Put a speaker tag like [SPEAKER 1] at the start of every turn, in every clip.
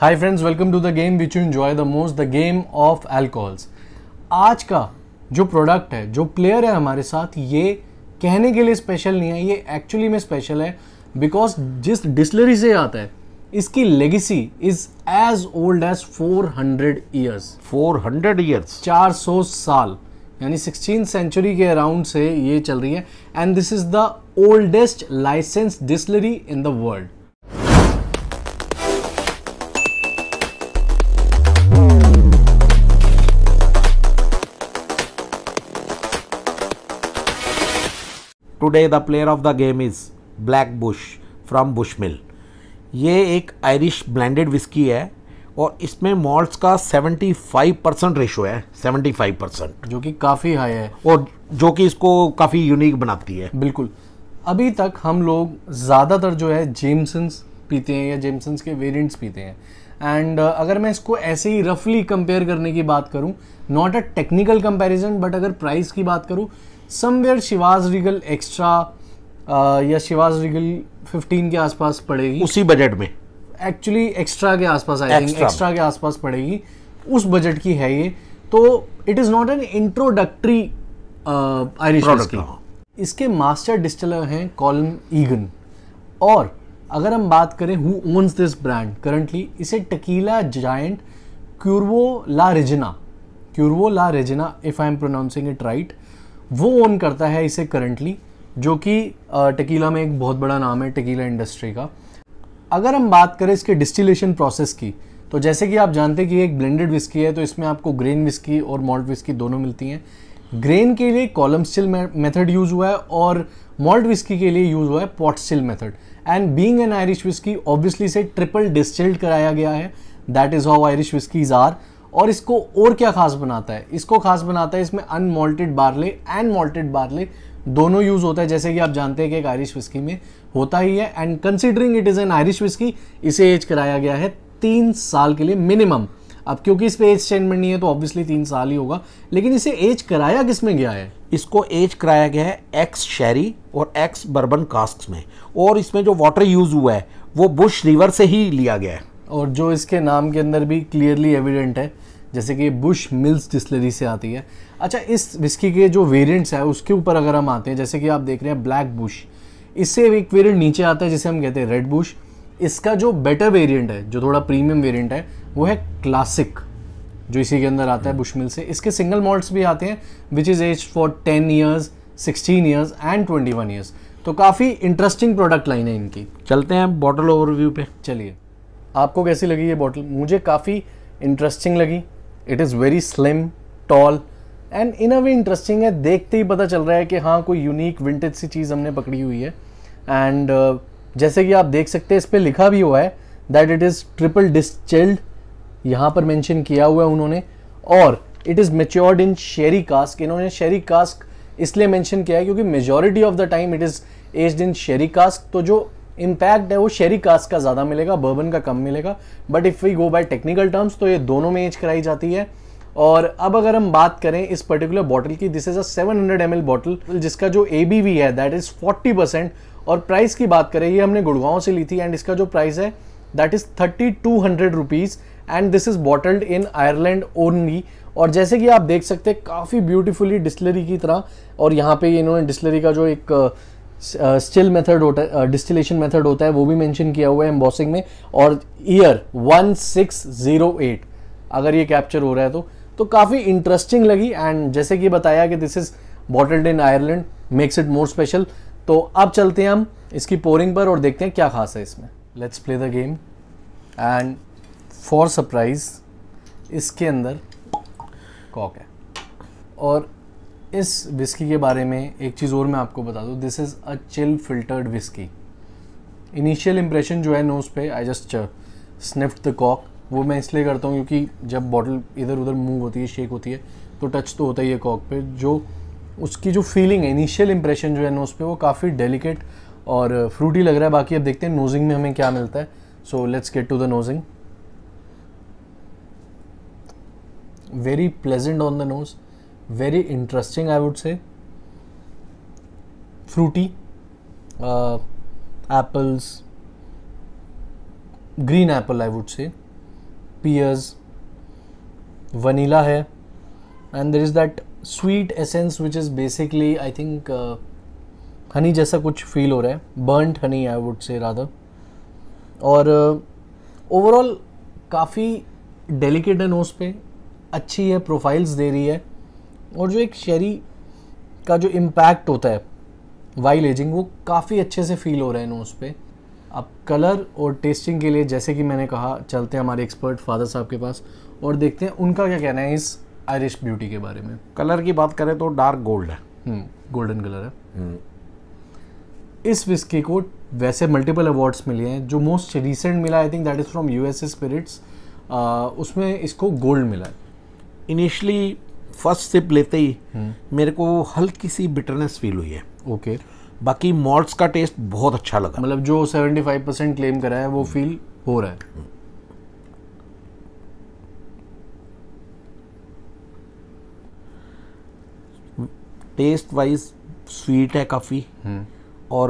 [SPEAKER 1] Hi friends welcome to the game which you enjoy the most the game of alcohols आज का जो product है जो player है हमारे साथ ये कहने के लिए स्पेशल नहीं है ये एक्चुअली में स्पेशल है बिकॉज़ जिस डिस्लरी से आता है इसकी legacy is age old age 400 years
[SPEAKER 2] 400 years.
[SPEAKER 1] 400 साल यानी 16 सेंचुरी के अराउंड से ये चल रही है। And this is the oldest licence distillery in the world
[SPEAKER 2] today the player of the game is Black Bush from Bushmills ये एक आयरिश ब्लेंडेड विस्की है और इसमें मॉल्ट्स का 75 परसेंट रेशो है 75 परसेंट
[SPEAKER 1] जो कि काफ़ी हाई है।
[SPEAKER 2] और जो कि इसको काफ़ी यूनिक बनाती है।
[SPEAKER 1] बिल्कुल। अभी तक हम लोग ज़्यादातर जो है जेमसन्स पीते हैं या जेमसन्स के वेरिएंट्स पीते हैं। एंड uh, अगर मैं इसको ऐसे ही रफली कंपेयर करने की बात करूँ not a technical comparison but अगर प्राइस की बात करूँ समवेयर शिवाज रिगल एक्स्ट्रा या शिवाज रिगल 15 के आसपास पड़ेगी।
[SPEAKER 2] उसी बजट में।
[SPEAKER 1] एक्चुअली एक्स्ट्रा के आसपास आई थिंक एक्स्ट्रा के आसपास पड़ेगी। उस बजट की है ये। तो it is not an introductory Irish whiskey. इसके मास्टर डिस्टिलर हैं कॉलम ईगन और अगर हम बात करें who owns this brand currently इसे tequila giant Cuervo la Regina Cuervo la Regina if I am pronouncing it right वो ओन करता है इसे करंटली जो कि टकीला में एक बहुत बड़ा नाम है टकीला इंडस्ट्री का। अगर हम बात करें इसके डिस्टिलेशन प्रोसेस की तो जैसे कि आप जानते हैं कि एक ब्लेंडेड विस्की है तो इसमें आपको ग्रेन विस्की और मॉल्ट विस्की दोनों मिलती हैं। ग्रेन के लिए कॉलम स्टिल मेथड यूज़ हुआ है और मॉल्ट विस्की के लिए यूज़ हुआ है pot still method and being an Irish whiskey obviously से ट्रिपल डिस्टिल्ड कराया गया है। That is how Irish whiskeys are और इसको और क्या खास बनाता है? इसको खास बनाता है इसमें unmalted barley and malted barley दोनों यूज़ होता है। जैसे कि आप जानते हैं कि एक आयरिश विस्की में होता ही है and considering it is an Irish whiskey इसे एज कराया गया है तीन साल के लिए मिनिमम अब क्योंकि इस पर एज स्टैंडमेंट नहीं है तो ऑब्वियसली तीन साल ही होगा। लेकिन इसे एज कराया किसमें गया है?
[SPEAKER 2] इसको एज कराया गया है एक्स शेरी और एक्स बर्बन कास्क में। और इसमें जो वाटर यूज़ हुआ है, वो बुश रिवर से ही लिया गया है।
[SPEAKER 1] और जो इसके नाम के अंदर भी क्लियरली एविडेंट है जैसे कि बुश मिल्स डिस्लरी से आती है। अच्छा इस विस्की के जो वेरिएंट्स है उसके ऊपर अगर हम आते हैं जैसे कि आप देख रहे हैं ब्लैक बुश इससे एक वेरिएंट नीचे आता है जिसे हम कहते हैं रेड बुश इसका जो बेटर वेरिएंट है जो थोड़ा प्रीमियम वेरिएंट है वो है क्लासिक जो इसी के अंदर आता है बुश बुशमिल से। इसके सिंगल मॉल्ट्स भी आते हैं which is age for ten years sixteen years and twenty one years तो काफ़ी इंटरेस्टिंग प्रोडक्ट लाइन है इनकी।
[SPEAKER 2] चलते हैं बॉटल ओवरव्यू पे।
[SPEAKER 1] चलिए। आपको कैसी लगी ये बॉटल मुझे काफ़ी इंटरेस्टिंग लगी। It is very slim tall and in a way interesting है। देखते ही पता चल रहा है कि हाँ कोई यूनिक विंटेज सी चीज़ हमने पकड़ी हुई है। एंड uh, जैसे कि आप देख सकते हैं इस पर लिखा भी हुआ है that it is triple distilled यहाँ पर मेंशन किया हुआ है उन्होंने। और it is matured in sherry cask इन्होंने शेरी कास्क इसलिए मेंशन किया है क्योंकि majority of the time it is aged in sherry cask तो जो इम्पैक्ट है, वो शेरी कास्ट का ज़्यादा मिलेगा बर्बन का कम मिलेगा but if we go by technical terms तो ये दोनों में एज कराई जाती है। और अब अगर हम बात करें इस पर्टिकुलर बॉटल की this is a 700 hundred M bottle जिसका जो ए बी वी है दैट इज़ 40 परसेंट और प्राइस की बात करें, ये हमने गुड़गांव से ली थी एंड इसका जो प्राइस है that is thirty two hundred rupees and this is bottled in Ireland only और जैसे कि आप देख सकते हैं, काफ़ी ब्यूटीफुली डिस्लरी की तरह, और यहाँ पे इन्होंने डिस्लरी का जो एक स्टिल मेथड होता है डिस्टिलेशन मेथड होता है, वो भी मेंशन किया हुआ है एम्बॉसिंग में, और ईयर 1608 अगर ये कैप्चर हो रहा है तो तो काफ़ी इंटरेस्टिंग लगी एंड जैसे कि बताया कि this is bottled in Ireland makes it more special तो अब चलते हैं हम इसकी पोरिंग पर और देखते हैं क्या खास है इसमें। Let's play the game and for surprise इसके अंदर कॉक है। और इस विस्की के बारे में एक चीज़ और मैं आपको बता दूँ। This is a chill filtered whiskey initial impression जो है नोज़ पे आई जस्ट स्निफ्ट द कॉक वो मैं इसलिए करता हूँ क्योंकि जब बॉटल इधर उधर मूव होती है शेक होती है तो टच तो होता ही है कॉक पे। जो उसकी जो फीलिंग है इनिशियल इम्प्रेशन जो है नोज़ पे, वो काफ़ी डेलिकेट और फ्रूटी लग रहा है। बाकी अब देखते हैं नोजिंग में हमें क्या मिलता है। So let's get to the nosing very pleasant on the nose. Very interesting i would say. Fruity uh, apples green apple i would say. Pears vanilla है and there is that sweet essence which is basically I think honey जैसा कुछ feel हो रहा है burned Honey I would से राधा और overall काफ़ी डेलिकेट है नोस पे. अच्छी है प्रोफाइल्स दे रही है. और जो एक शेरी का जो इम्पैक्ट होता है वाइल एजिंग वो काफ़ी अच्छे से फील हो रहा है नोस पे। अब कलर और टेस्टिंग के लिए जैसे कि मैंने कहा चलते हैं हमारे एक्सपर्ट फादर साहब के पास और देखते हैं उनका क्या कहना है इस आयरिश ब्यूटी के बारे में।
[SPEAKER 2] कलर की बात करें तो डार्क गोल्ड है।
[SPEAKER 1] गोल्डन कलर है। इस विस्की को वैसे मल्टीपल अवार्ड्स मिले हैं जो मोस्ट रिसेंट मिला I think that is from U S spirits उसमें इसको गोल्ड मिला है।
[SPEAKER 2] इनिशियली फ़र्स्ट सिप लेते ही मेरे को हल्की सी बिटरनेस फील हुई है।
[SPEAKER 1] ओके।
[SPEAKER 2] बाकी मॉल्ट्स का टेस्ट बहुत अच्छा लगा।
[SPEAKER 1] मतलब जो 75 परसेंट क्लेम करा है वो फील हो रहा है।
[SPEAKER 2] टेस्ट वाइज स्वीट है काफ़ी। और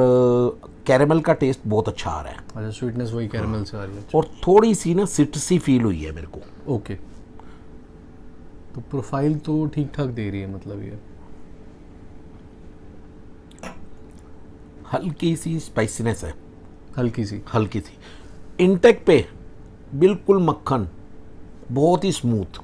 [SPEAKER 2] कैरेमल का टेस्ट बहुत अच्छा आ रहा है।
[SPEAKER 1] अच्छा स्वीटनेस वही कैरेमल से आ रही है।
[SPEAKER 2] और थोड़ी सी ना सिट्रसी फील हुई है मेरे को।
[SPEAKER 1] ओके। तो प्रोफ़ाइल तो ठीक ठाक दे रही है मतलब ये।
[SPEAKER 2] हल्की सी स्पाइसीनेस है।
[SPEAKER 1] हल्की सी।
[SPEAKER 2] हल्की सी। इंटेक पे बिल्कुल मक्खन बहुत ही स्मूथ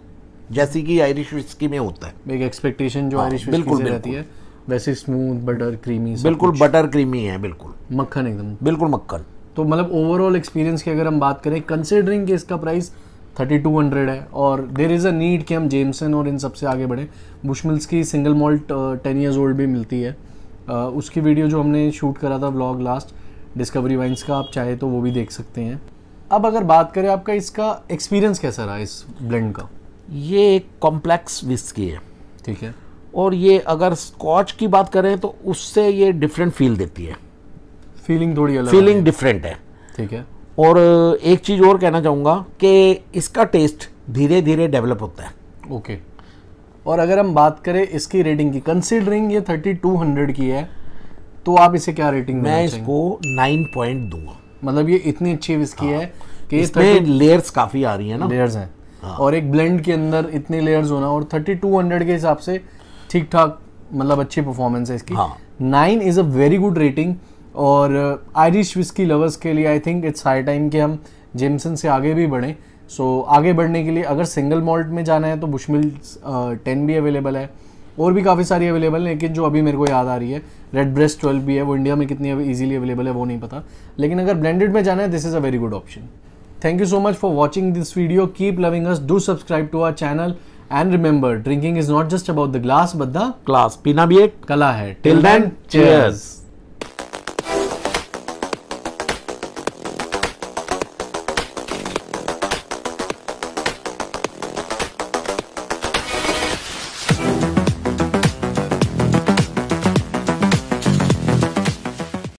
[SPEAKER 2] जैसी कि आयरिश विस्की में होता है।
[SPEAKER 1] एक एक्सपेक्टेशन जो
[SPEAKER 2] हाँ,
[SPEAKER 1] आयरिश
[SPEAKER 2] बिल्कुल,
[SPEAKER 1] बिल्कुल रहती है वैसे स्मूथ बटर क्रीमी
[SPEAKER 2] बिल्कुल बटर क्रीमी है बिल्कुल।
[SPEAKER 1] मक्खन एकदम।
[SPEAKER 2] बिल्कुल मक्खन।
[SPEAKER 1] तो मतलब ओवरऑल एक्सपीरियंस की अगर हम बात करें कंसिडरिंग कि इसका प्राइस थर्टी टू हंड्रेड है और देर इज़ अ नीड कि हम जेमसन और इन सबसे आगे बढ़ें। बुशमिल्स की single malt ten years old भी मिलती है। Uh, उसकी वीडियो जो हमने शूट करा था व्लॉग लास्ट डिस्कवरी वाइन्स का आप चाहे तो वो भी देख सकते हैं। अब अगर बात करें आपका इसका एक्सपीरियंस कैसा रहा इस ब्लेंड का?
[SPEAKER 2] ये एक कॉम्प्लेक्स विस्की है।
[SPEAKER 1] ठीक है।
[SPEAKER 2] और ये अगर स्कॉच की बात करें तो उससे ये डिफरेंट फील देती है।
[SPEAKER 1] फीलिंग थोड़ी अलग
[SPEAKER 2] फीलिंग डिफरेंट है।
[SPEAKER 1] ठीक है।
[SPEAKER 2] और एक चीज़ और कहना चाहूँगा कि इसका टेस्ट धीरे धीरे डेवलप होता है।
[SPEAKER 1] ओके और अगर हम बात करें इसकी रेटिंग की कंसिडरिंग ये थर्टी टू हंड्रेड की है तो आप इसे क्या रेटिंग
[SPEAKER 2] मैं इसको नाइन पॉइंट दूँगा।
[SPEAKER 1] मतलब ये इतनी अच्छी विस्की है कि
[SPEAKER 2] इसमें लेयर्स काफ़ी आ रही है ना।
[SPEAKER 1] लेयर्स हैं। हाँ। और एक ब्लेंड के अंदर इतने लेयर्स होना और थर्टी टू हंड्रेड के हिसाब से ठीक ठाक मतलब अच्छी परफॉर्मेंस है इसकी।
[SPEAKER 2] हाँ।
[SPEAKER 1] Nine is a very good rating और आयरिश विस्की लवर्स के लिए I think it's high time कि हम जेमसन से आगे भी बढ़ें। सो so, आगे बढ़ने के लिए अगर सिंगल मॉल्ट में जाना है तो बुशमिल टेन भी अवेलेबल है। और भी काफ़ी सारी अवेलेबल है लेकिन जो अभी मेरे को याद आ रही है रेड ब्रेस्ट ट्वेल्व भी है वो इंडिया में कितनी ईजिली अवेलेबल है वो नहीं पता। लेकिन अगर ब्लेंडेड में जाना है this is a very good option thank you so much for watching this video keep loving us do subscribe to our channel And remember, drinking is not just about the glass, but the
[SPEAKER 2] class पीना भी एक
[SPEAKER 1] kala hai.
[SPEAKER 2] Till then, cheers.